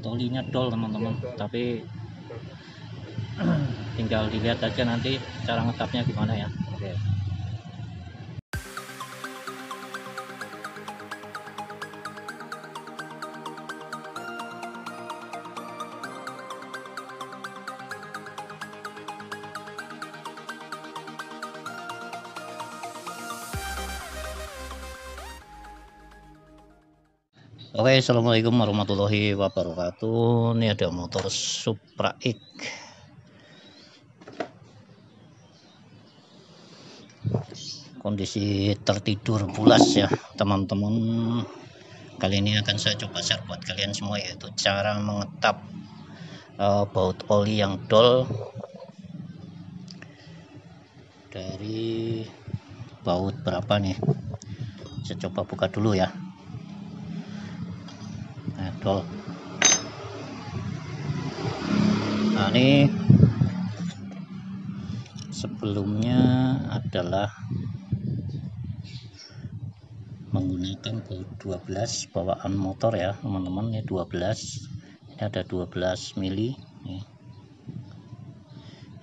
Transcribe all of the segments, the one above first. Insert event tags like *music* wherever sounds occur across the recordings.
tolinya dol teman-teman. Tapi *clears throat* tinggal dilihat aja nanti cara ngetapnya gimana ya. Oke Oke, assalamualaikum warahmatullahi wabarakatuh. Ini ada motor Supra X. Kondisi tertidur pulas ya, teman-teman. Kali ini akan saya coba share buat kalian semua yaitu cara mengetap uh, baut oli yang dol dari baut berapa nih? Saya coba buka dulu ya dol nah ini sebelumnya adalah menggunakan baut 12 bawaan motor ya teman-teman. Ini 12 ini ada 12 mili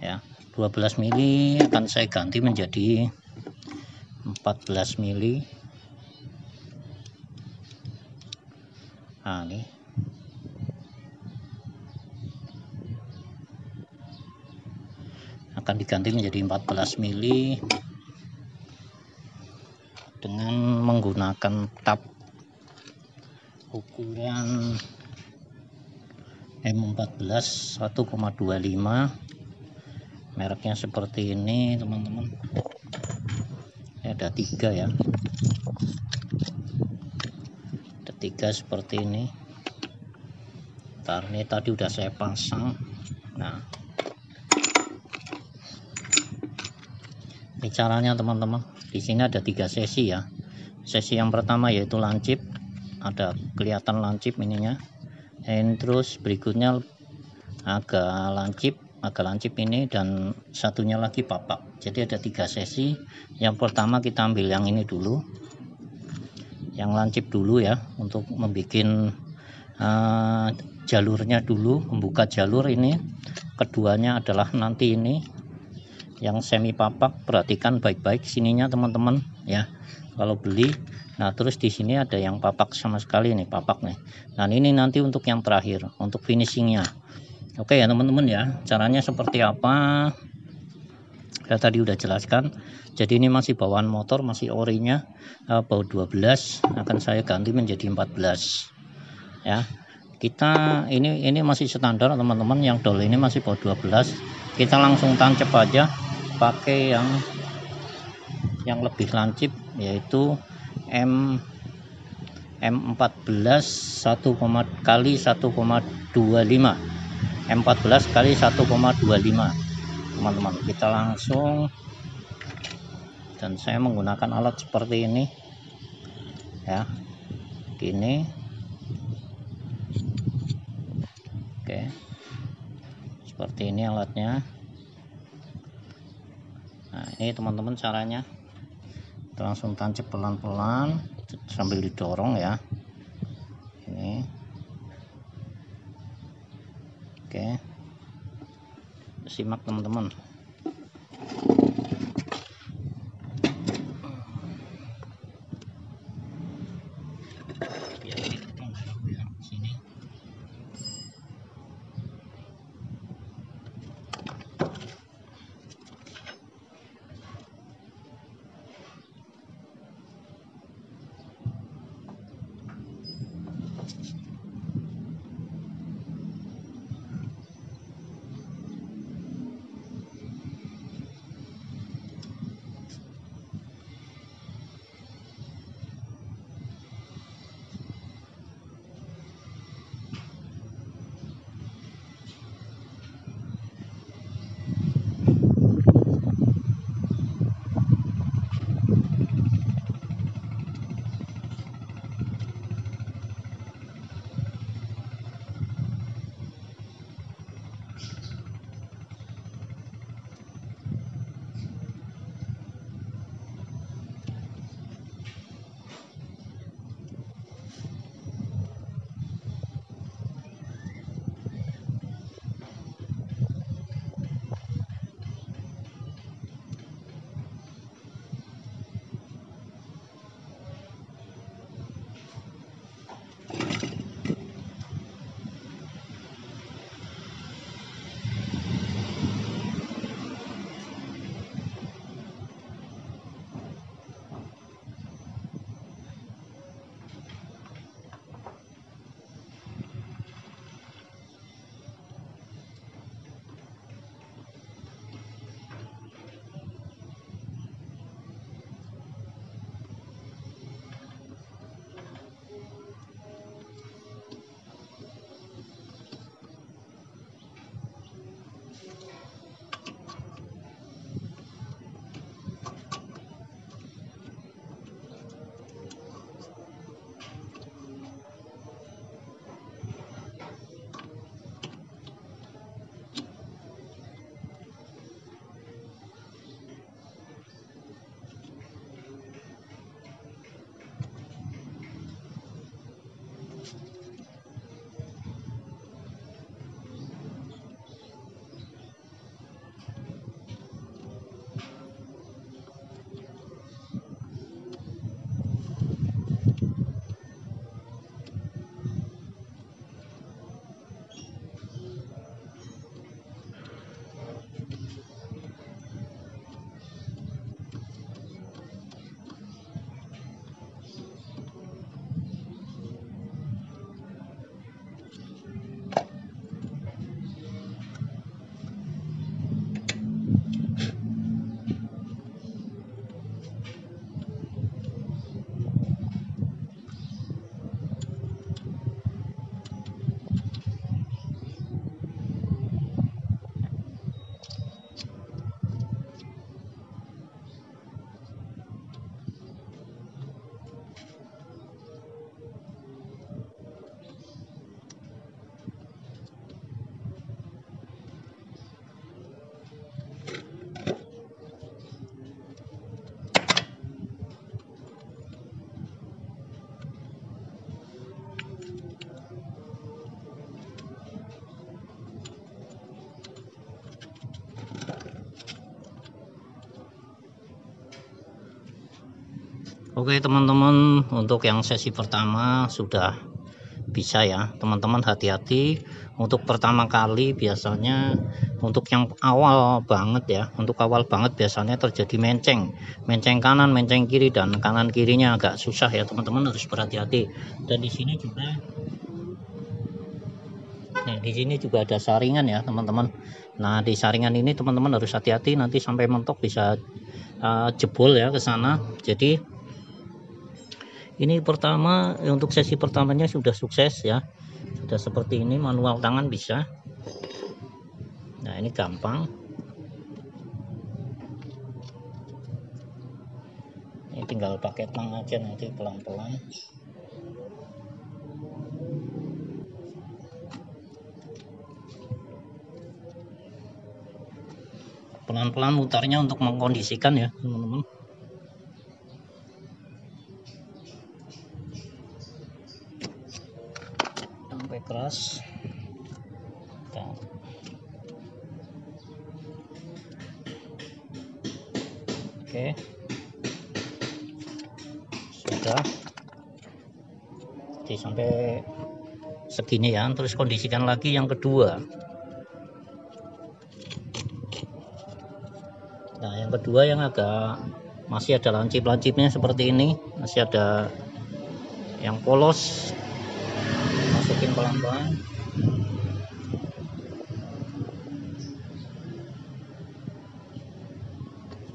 ya 12 mili akan saya ganti menjadi 14 mili nah ini akan diganti menjadi 14 mili dengan menggunakan tab ukuran M14 1,25 mereknya seperti ini teman-teman. Ada tiga ya tiga seperti ini. Ntar ini tadi udah saya pasang. Nah ini caranya teman-teman. Di sini ada tiga sesi ya. Sesi yang pertama yaitu lancip. Ada kelihatan lancip ininya. Dan terus berikutnya agak lancip agak lancip ini dan satunya lagi papak. Jadi ada tiga sesi. Yang pertama kita ambil yang ini dulu yang lancip dulu ya untuk membuat uh, jalurnya dulu membuka jalur ini. Keduanya adalah nanti ini yang semi papak. Perhatikan baik-baik sininya teman-teman ya. Kalau beli nah terus di sini ada yang papak sama sekali nih papak nih. Nah ini nanti untuk yang terakhir untuk finishingnya. Oke ya teman-teman ya caranya seperti apa saya tadi udah jelaskan. Jadi ini masih bawaan motor masih orinya uh, baut 12 akan saya ganti menjadi 14 ya. Kita ini ini masih standar teman-teman yang dol ini masih baut 12 kita langsung tancap aja pakai yang yang lebih lancip yaitu M M14 1, kali 1,25 M14 kali 1,25 teman-teman. Kita langsung dan saya menggunakan alat seperti ini. Ya gini. Oke. Seperti ini alatnya. Nah ini teman-teman caranya. Kita langsung tancap pelan-pelan sambil didorong ya. Ini. Oke simak teman-teman. Oke teman-teman untuk yang sesi pertama sudah bisa ya teman-teman hati-hati untuk pertama kali biasanya untuk yang awal banget ya untuk awal banget biasanya terjadi menceng menceng kanan menceng kiri dan kanan kirinya agak susah ya teman-teman harus berhati-hati dan di sini juga Nah, di sini juga ada saringan ya, teman-teman. Nah, di saringan ini teman-teman harus hati-hati nanti sampai mentok bisa uh, jebol ya ke sana. Jadi ini pertama untuk sesi pertamanya sudah sukses ya. Sudah seperti ini manual tangan bisa. Nah ini gampang. Ini tinggal pakai tang aja nanti pelan-pelan. Pelan-pelan mutarnya untuk mengkondisikan ya teman-teman segini ya. Terus kondisikan lagi yang kedua. Nah yang kedua yang agak masih ada lancip-lancipnya seperti ini. Masih ada yang polos. Masukin pelan-pelan.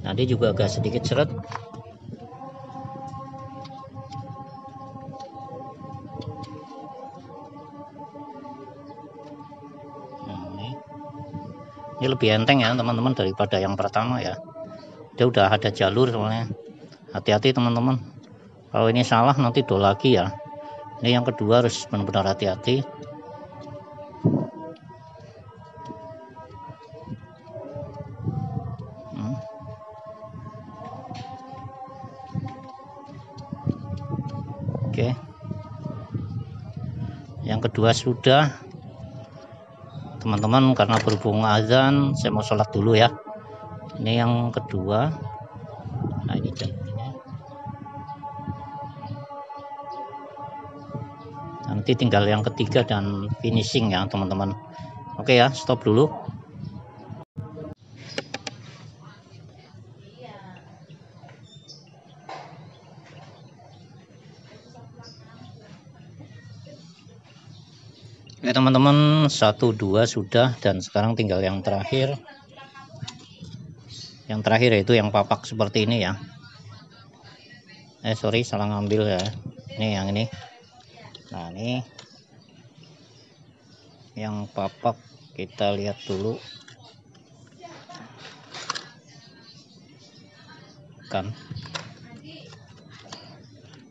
Nanti juga agak sedikit seret ini lebih enteng ya teman-teman daripada yang pertama ya. Dia udah ada jalur soalnya. Hati-hati teman-teman. Kalau ini salah nanti do lagi ya. Ini yang kedua harus benar-benar hati-hati. Hmm. oke. Yang kedua sudah teman-teman karena berhubung azan saya mau sholat dulu ya. Ini yang kedua. Nah ini nanti tinggal yang ketiga dan finishing ya teman-teman. Oke ya stop dulu. Oke teman-teman satu dua sudah dan sekarang tinggal yang terakhir. Yang terakhir yaitu yang papak seperti ini ya. Eh sorry salah ngambil ya. Ini yang ini. Nah ini. Yang papak kita lihat dulu. Kan.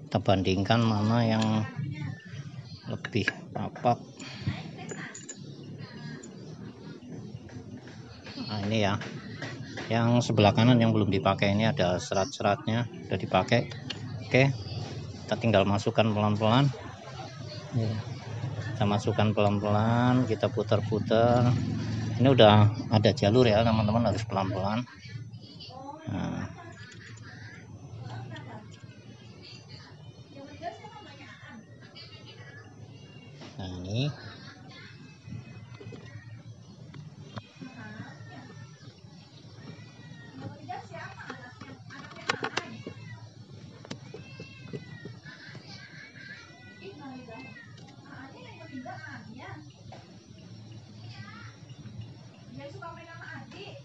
Kita bandingkan mana yang lebih papak ini ya. Yang sebelah kanan yang belum dipakai ini ada serat-seratnya sudah dipakai. Oke kita tinggal masukkan pelan-pelan. Kita masukkan pelan-pelan kita putar-putar ini udah ada jalur ya teman-teman harus pelan-pelan. Nah. nah ini suka mainan adik.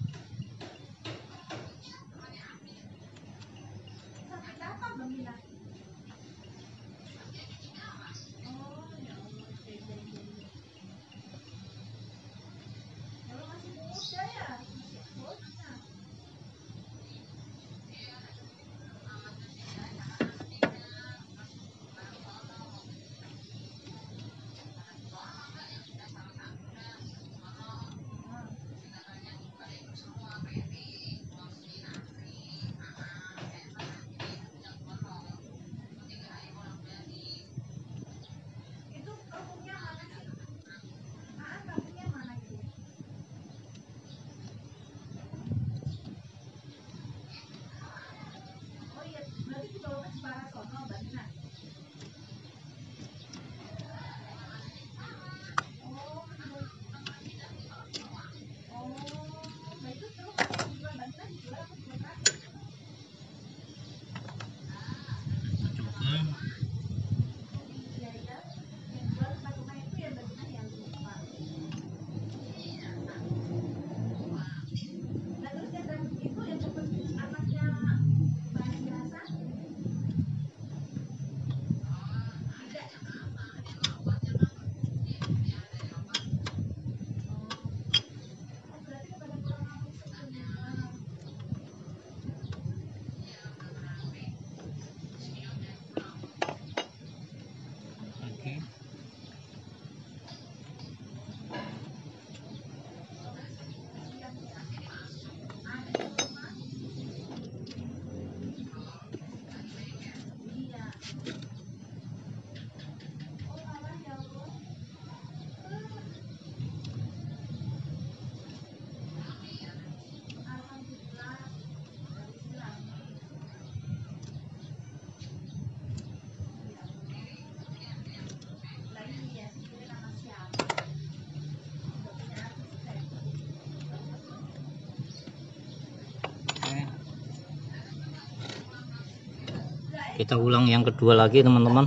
Kita ulang yang kedua lagi teman-teman.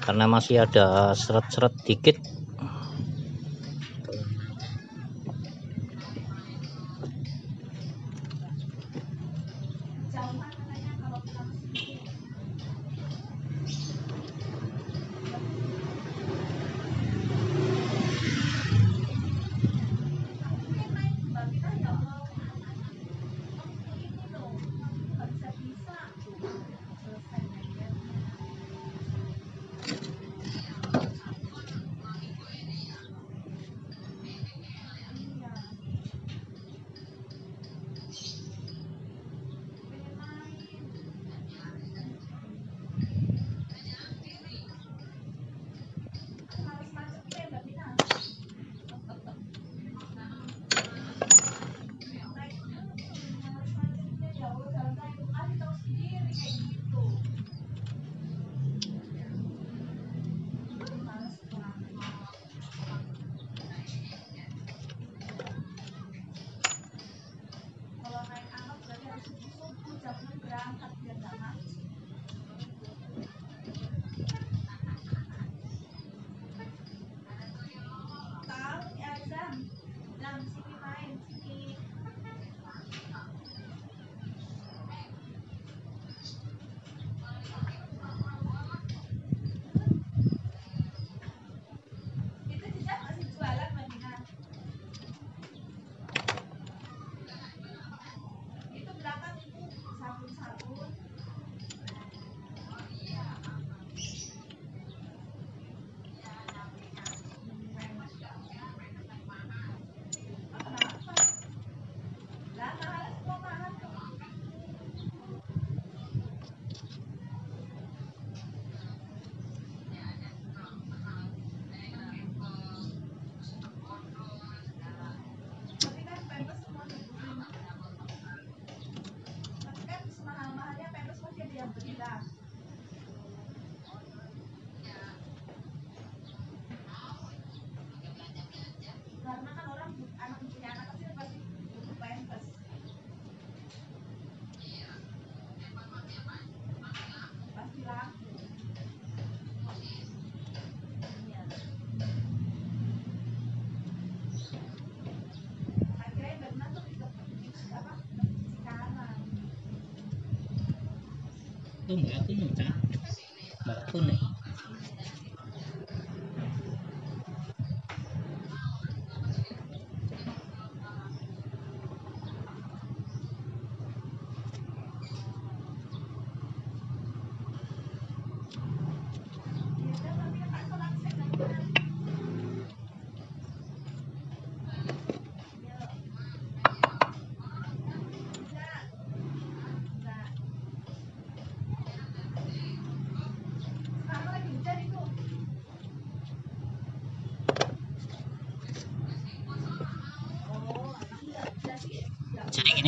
Karena masih ada seret-seret dikit 都没有 ngã xuống.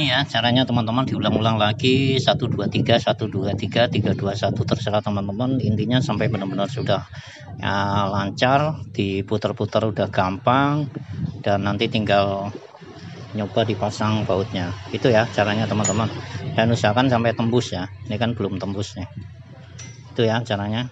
Gini ya caranya teman-teman diulang-ulang lagi. 1 2 3 1 2 3 3 2 1 terserah teman-teman. Intinya sampai benar-benar sudah ya, lancar diputar-putar udah gampang dan nanti tinggal nyoba dipasang bautnya. Itu ya caranya teman-teman. Dan usahakan sampai tembus ya. Ini kan belum tembus nih. Itu ya caranya